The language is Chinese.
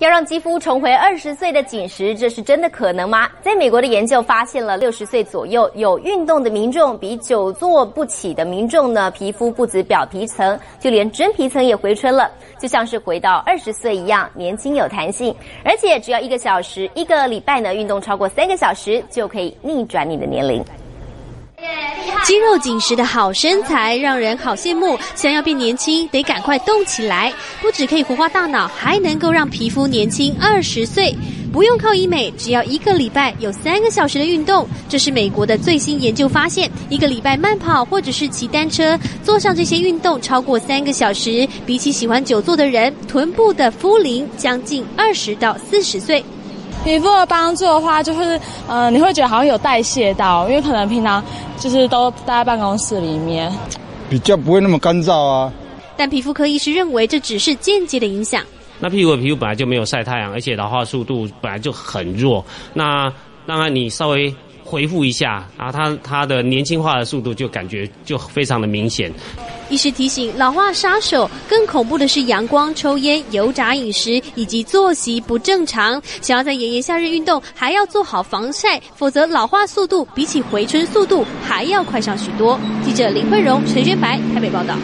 要让肌肤重回二十岁的紧实，这是真的可能吗？在美国的研究发现了，六十岁左右有运动的民众，比久坐不起的民众呢，皮肤不止表皮层，就连真皮层也回春了，就像是回到二十岁一样，年轻有弹性。而且只要一个小时，一个礼拜呢，运动超过三个小时，就可以逆转你的年龄。肌肉紧实的好身材让人好羡慕，想要变年轻得赶快动起来，不止可以活化大脑，还能够让皮肤年轻二十岁。不用靠医美，只要一个礼拜有三个小时的运动，这是美国的最新研究发现。一个礼拜慢跑或者是骑单车，做上这些运动超过三个小时，比起喜欢久坐的人，臀部的肤龄将近二十到四十岁。皮肤的帮助的话，就是呃，你会觉得好像有代谢到，因为可能平常就是都待在办公室里面，比较不会那么干燥啊。但皮肤科医师认为这只是间接的影响。那屁股的皮肤本来就没有晒太阳，而且老化速度本来就很弱，那当然你稍微。回复一下，然后它它的年轻化的速度就感觉就非常的明显。医师提醒，老化杀手更恐怖的是阳光、抽烟、油炸饮食以及作息不正常。想要在炎炎夏日运动，还要做好防晒，否则老化速度比起回春速度还要快上许多。记者林慧荣、陈轩白台北报道。